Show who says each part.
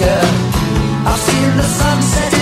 Speaker 1: longer. I've seen the sunset.